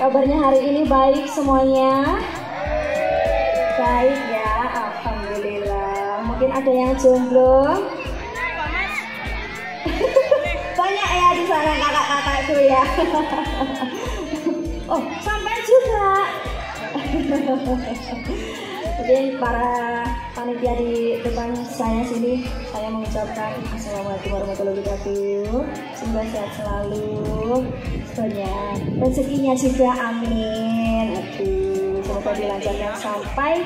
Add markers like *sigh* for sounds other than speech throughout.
kabarnya hari ini baik semuanya? Baik ya, alhamdulillah. Mungkin ada yang jomblo. *laughs* Banyak ya di sana kakak-kakakku ya. *laughs* oh, sampai juga. *laughs* Jadi para panitia di depan saya sini, saya mengucapkan Assalamualaikum warahmatullahi wabarakatuh. Semoga sehat selalu, banyak rezekinya juga, amin. Aduh, semoga dilancarkan sampai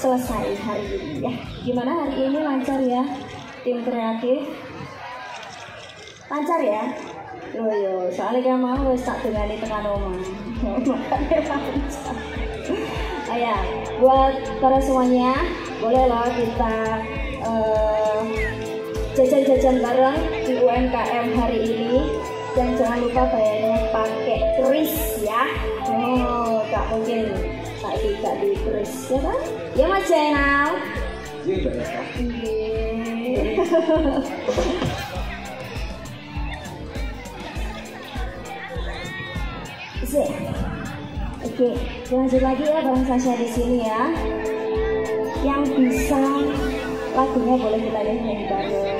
selesai hari ini ya. Gimana hari ini lancar ya, tim kreatif? Lancar ya? Yo yo, soalnya kan mau tak dengani tekan omah. *laughs* Makanya lancar. Oh ya, buat para semuanya, boleh loh kita eh, jajan-jajan bareng di UMKM hari ini. Dan jangan lupa bayarnya pakai kris ya. Oh, gak mungkin saya tidak di kris ya kan? Ya Mas Jainal. Iya, Mbak. Iya. *laughs* Sip. Lanjut lagi ya bareng Sasha di sini ya. Yang bisa lagunya boleh kita nyanyi bareng.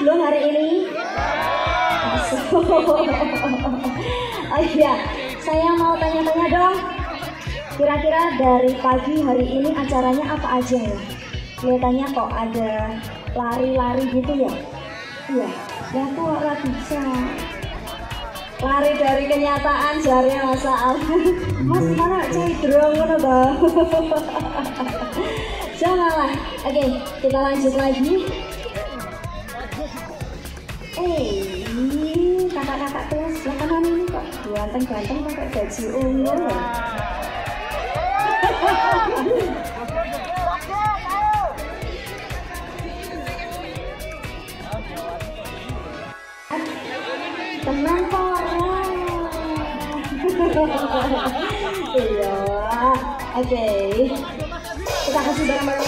Belum hari ini? Oh iya, saya mau tanya-tanya dong. Kira-kira dari pagi hari ini acaranya apa aja ya? Kelihatannya kok ada lari-lari gitu ya? Iya, ya aku ora bisa. Lari dari kenyataan jarinya masa Al. Mas mana cai drone ngono? Janganlah. Oke, kita lanjut lagi. Eh, ini kakak-kakak kelas belakangan ini kok ganteng-ganteng pakai baju ungu ya. Iya. Oke. Kita kasih barang-barang.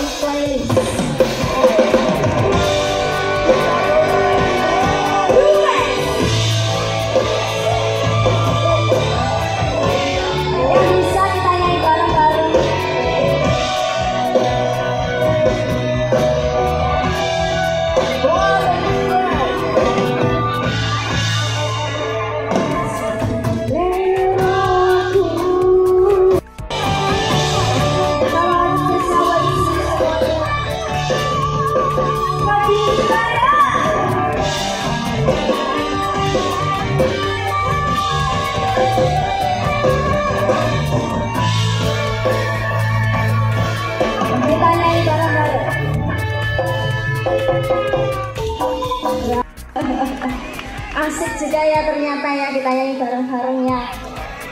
Asik juga ya ternyata ya kita nyanyi bareng-bareng ya.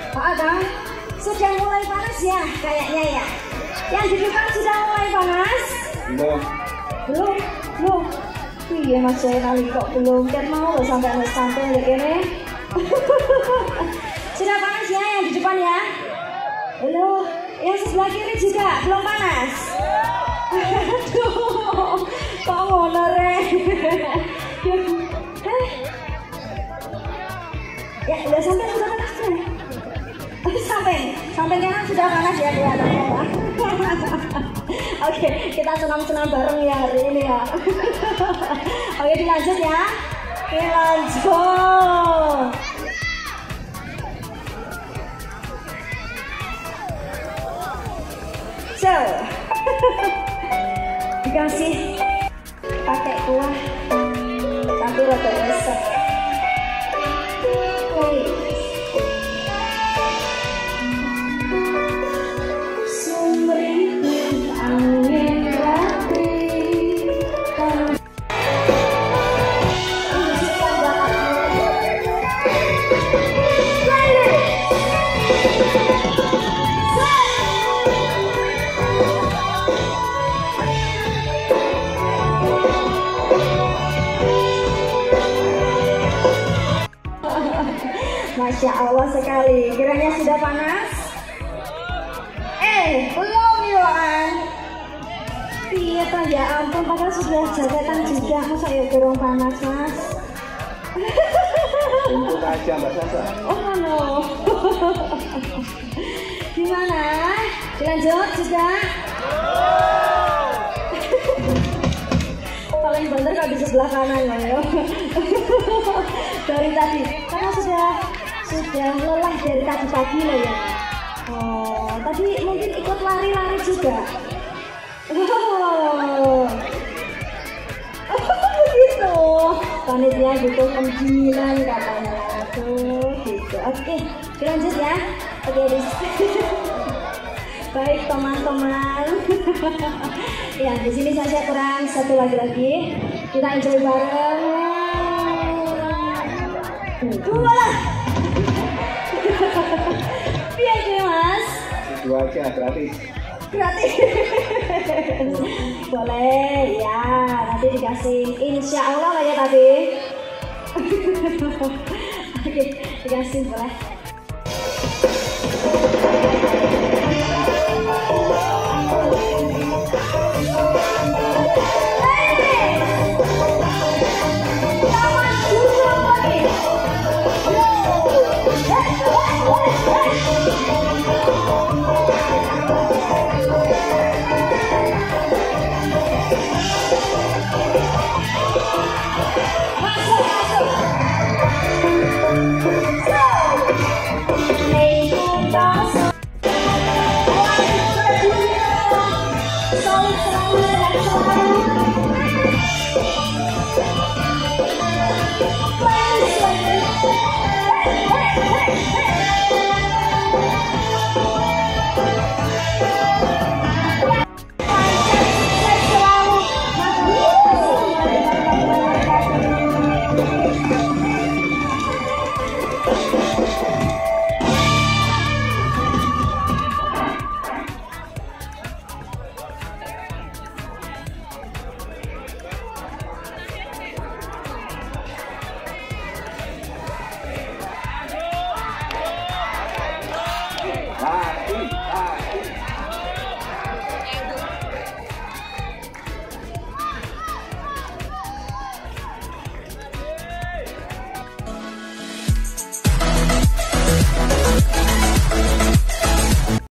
Pak Aga, sudah mulai panas ya kayaknya ya. Yang di depan sudah mulai panas? Belum. Belum, belum. Iya Mas Jainal kok belum kan mau loh sampai harus sampai ya kene. *laughs* sudah panas ya yang di depan ya? Halo, yang sebelah kiri juga belum panas? *laughs* Aduh, kok ngono re? *laughs* Ya, udah sampai sudah panas ya? Sampai. Samping kanan sudah panas ya *laughs* ya. Oke, kita senam-senam bareng ya hari ini ya. *laughs* Oke, dilanjut ya. Oke, lanjut. So, *laughs* dikasih pakai kuah Masya Allah sekali. Kiranya sudah panas? Eh, belum Yohan. Iya toh ya ampun, padahal sudah jaketan juga. Masa ya gerong panas mas? *laughs* Untuk aja Mbak Sasa. Oh no. Gimana? Dilanjut juga? *laughs* Paling bener kalau di sebelah kanan ya. *laughs* dari tadi, karena sudah sudah lelah dari tadi pagi loh ya. Oh, tadi mungkin ikut lari-lari juga. Oh. *laughs* Oh, begitu. Panitia butuh pembilan katanya. Tuh, gitu. Oke, lanjut ya. Oke. *laughs* Baik teman-teman. *laughs* ya, di sini saja kurang satu lagi-lagi. Kita enjoy bareng. Dua. Iya, iya, Mas. Dua aja gratis. Gratis. Boleh, ya. Nanti dikasih. Insya Allah lah ya tadi. Oke, dikasih boleh.